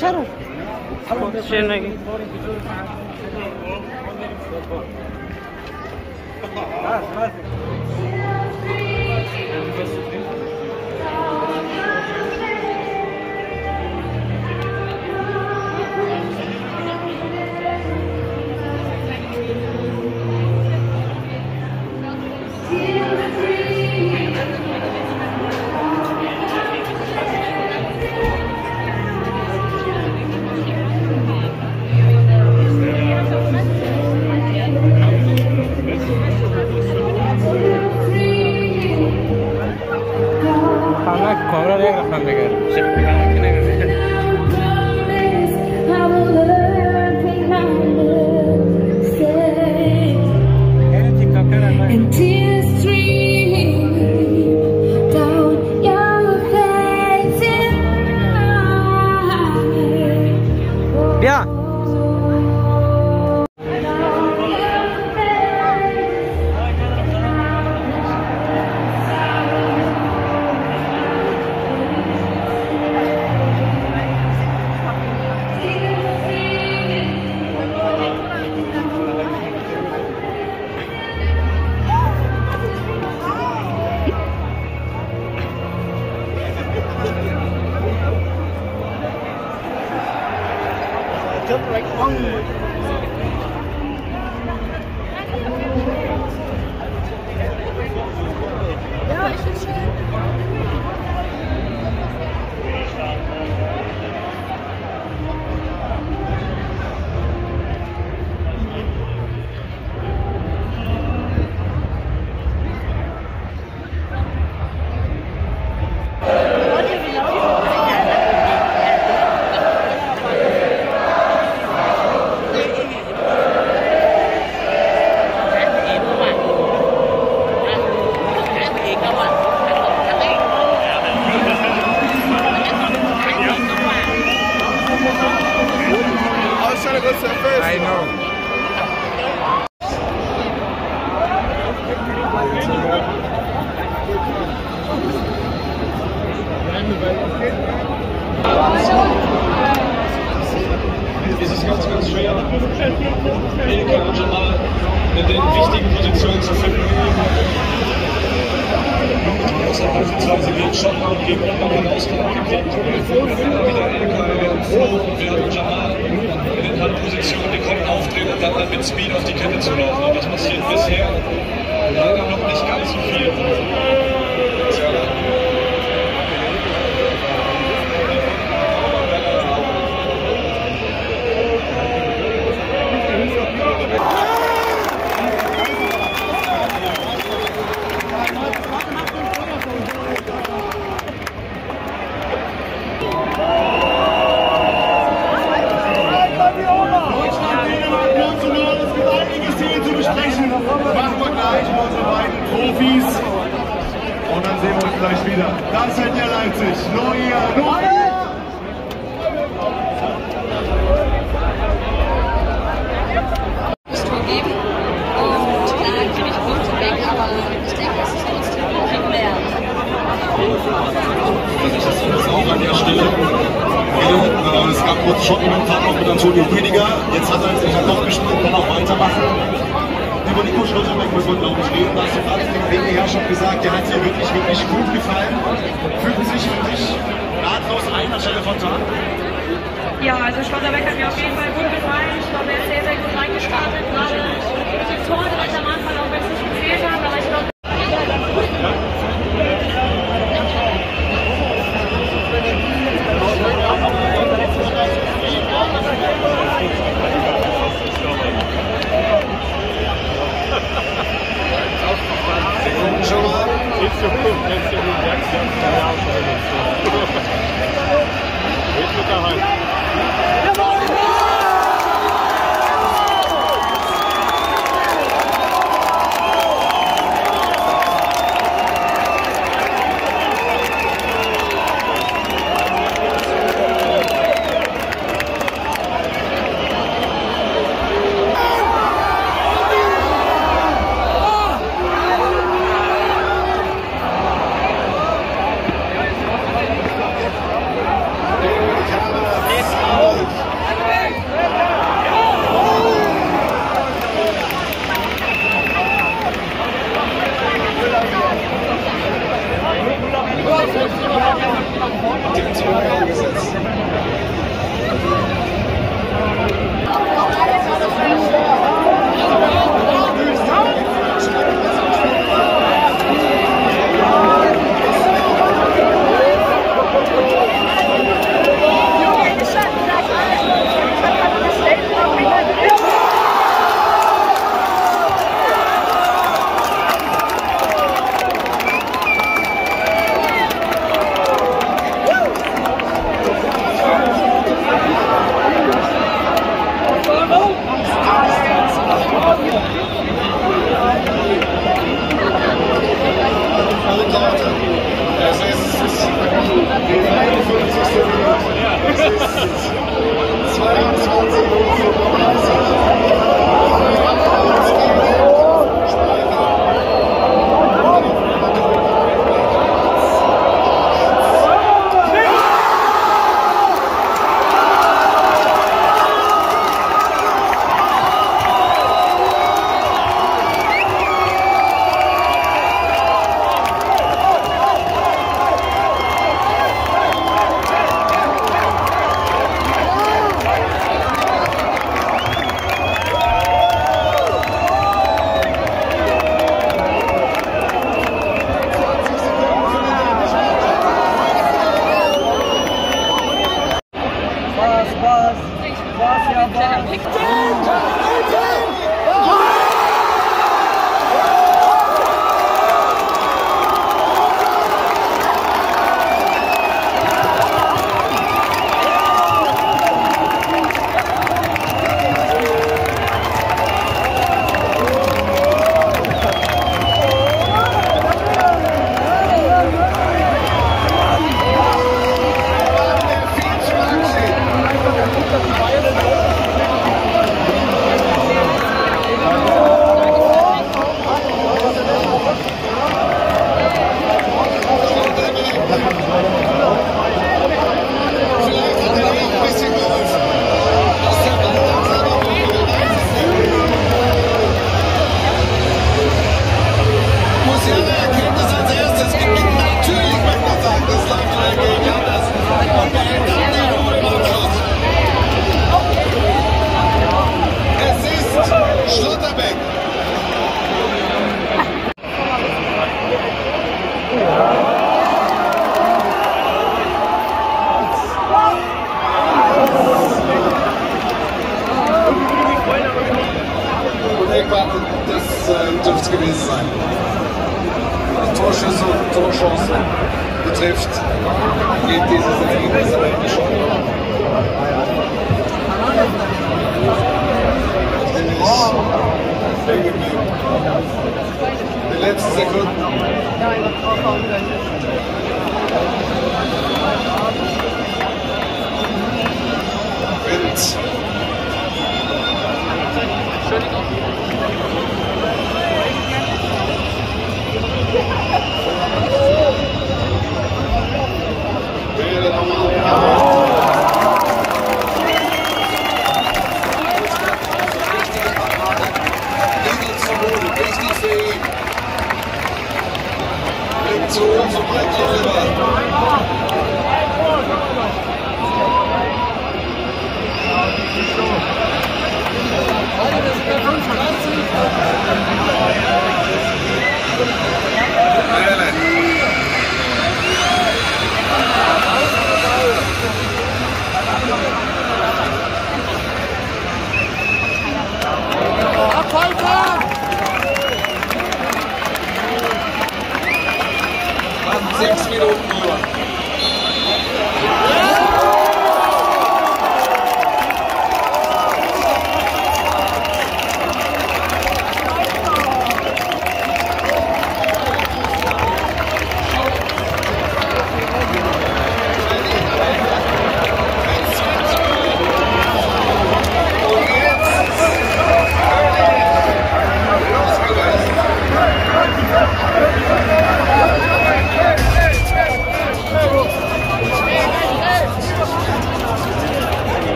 شرف شنو الله mit Speed auf die Kette zu laufen. Und das passiert bisher besprechen. Machen wir gleich mit unseren beiden Profis. Und dann sehen wir uns gleich wieder. Das ist der Leipzig. Neuer, neuer. Tor geben. Und klar, kriege ich Punkte weg, aber ich denke, es ist trotzdem viel mehr. Das ist auch an der Stelle. Äh, Es gab kurz Schottmomentan auch mit Antonio Rüdiger. Jetzt hat er sich dann doch gespielt, kann auch weitermachen. Über Nico Schlotterbeck müssen wir, glaube ich, reden. Da hast du gerade wegen der Herrschaft gesagt, der hat dir wirklich, wirklich gut gefallen. Fühlt sich für dich nahtlos ein anstelle von Tan? Ja, also Schlotterbeck hat mir auf jeden Fall gut gefallen. Ich glaube, er ist sehr, sehr gut reingestartet. Gerade mit dem Tor direkt am Anfang, The last second. Thank you.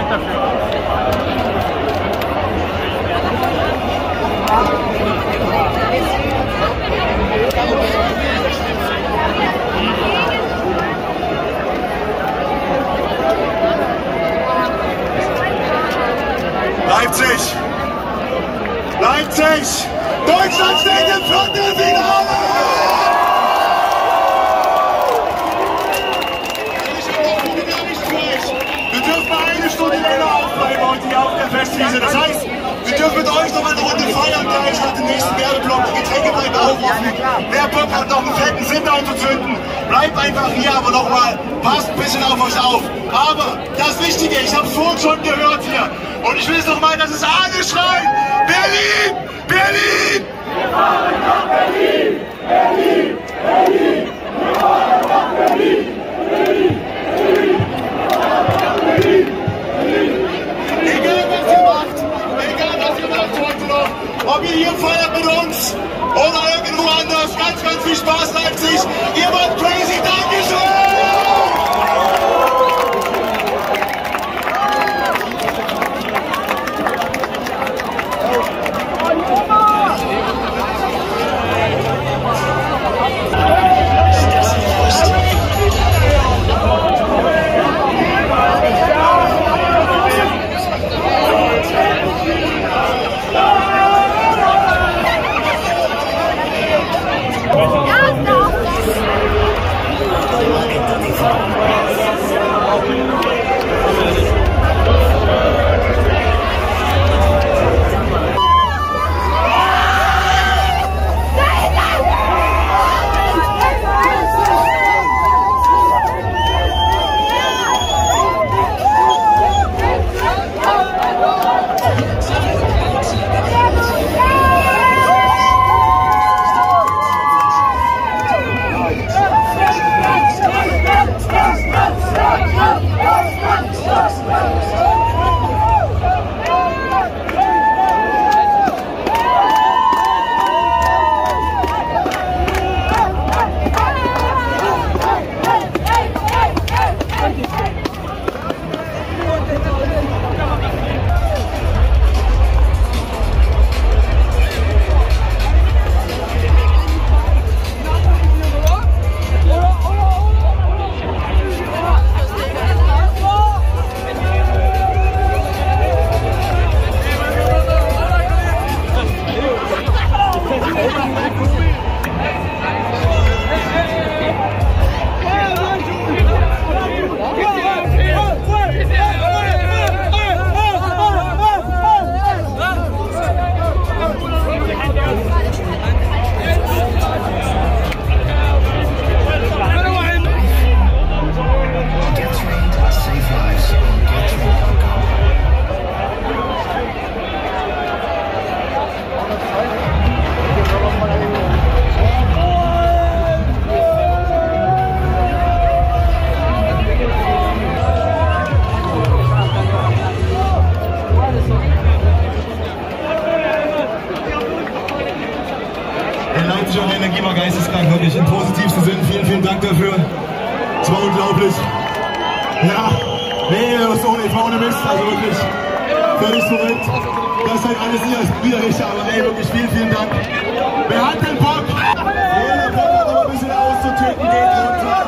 bereit dafür. Leipzig! Leipzig! Deutschland steht im Front der Siegerhalle! Auf der Festwiese. Das heißt, wir dürfen mit euch noch mal eine Runde feiern gleich nach dem nächsten Werbeblock. Die Getränke bleiben auch offen. Wer Bock hat, noch einen fetten Sinn anzuzünden, bleibt einfach hier, aber nochmal, passt ein bisschen auf euch auf. Aber das Wichtige, ich habe es vorhin schon gehört hier. Und ich will es nochmal, dass es alle schreien. Berlin! Berlin! Egal ob ihr feiert mit uns oder irgendwo anders, ganz, ganz viel Spaß Leipzig. Ihr wart crazy, Dankeschön! Völlig verrückt. Das ist halt alles Brüderrichter, aber ey, wirklich vielen, vielen Dank. Wer hat denn Bock? Jeder Bock hat noch ein bisschen auszutüten, geht runter.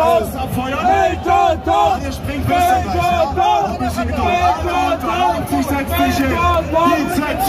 Alles abfeuern. Und ihr springt fest gleich, ja? Ein bisschen Geduld. Achtung, runter, Leipzig setzt sich hin. Die ZZ,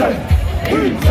He's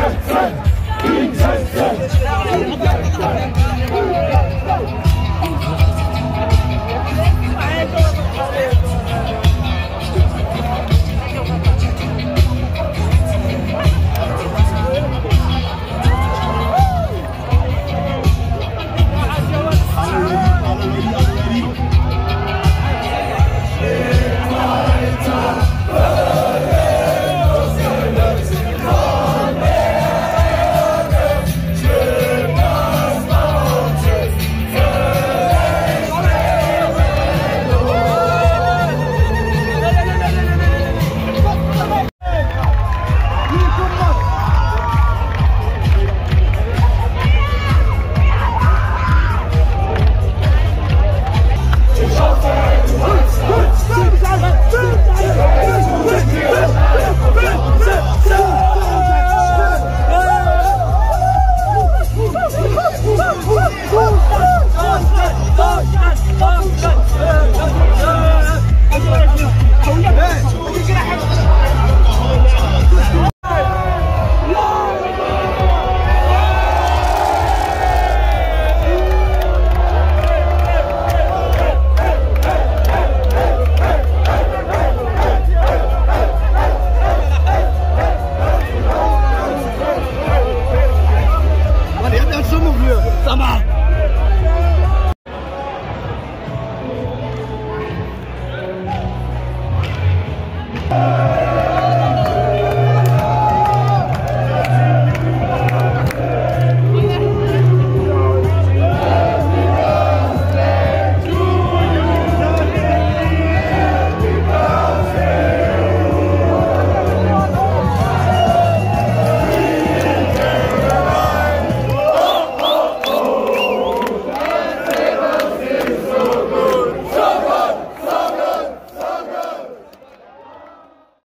Uh...